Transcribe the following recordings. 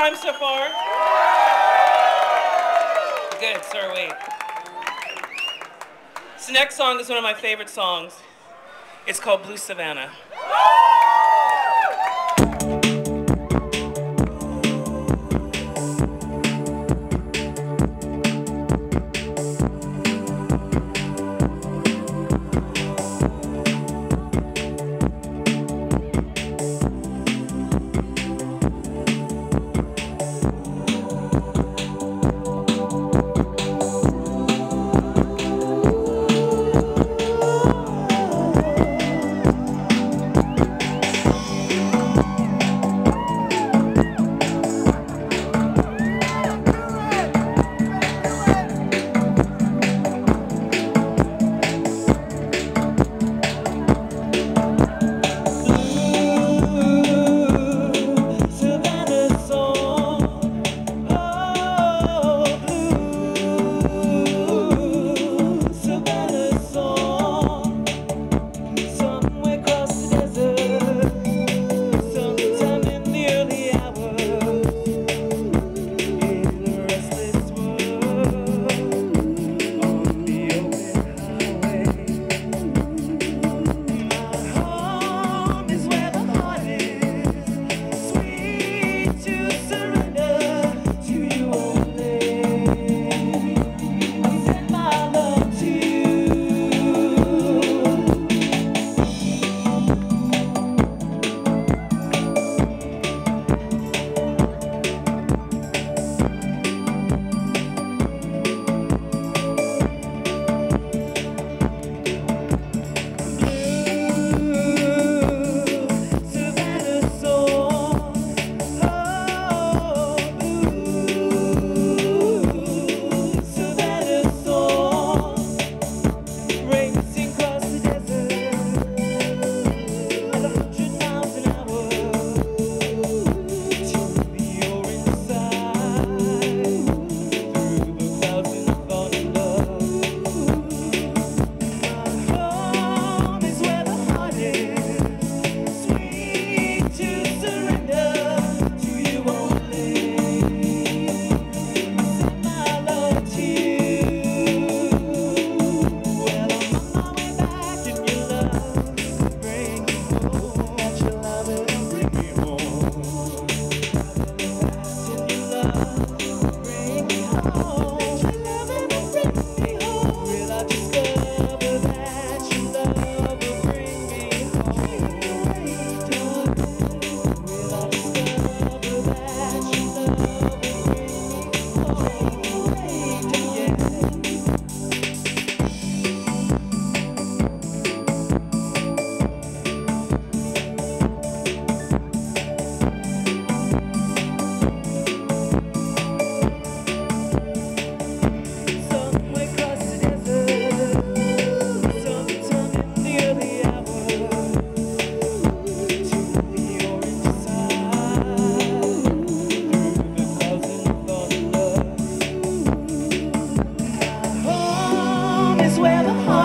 time so far? Good, sir, wait. This next song is one of my favorite songs. It's called Blue Savannah.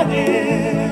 Yeah.